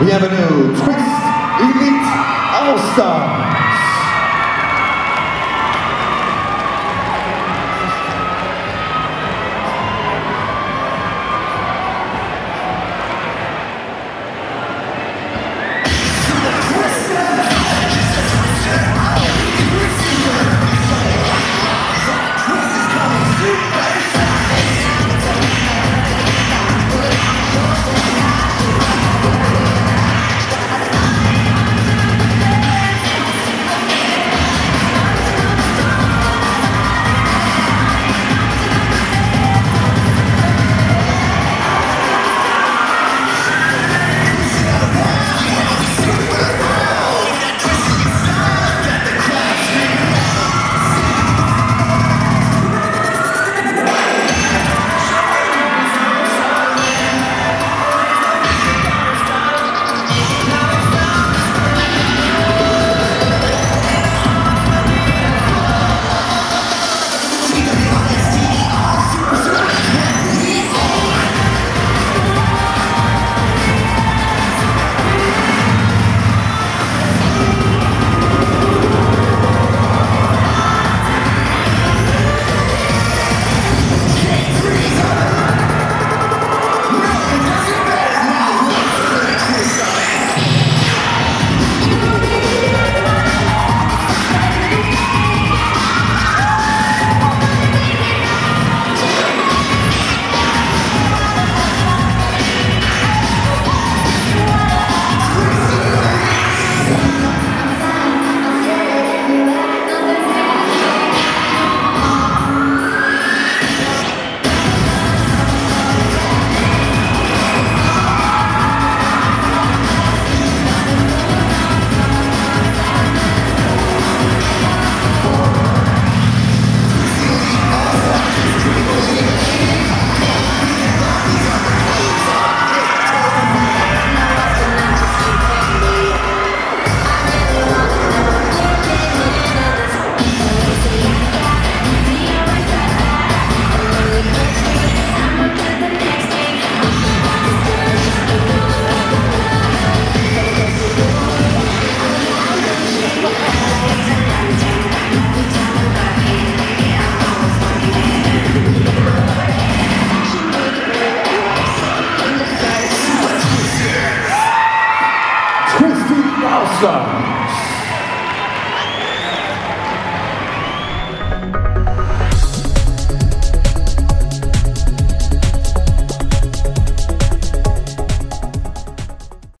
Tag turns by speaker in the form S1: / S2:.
S1: Bienvenue, Twist Elite All-Stars. awesome.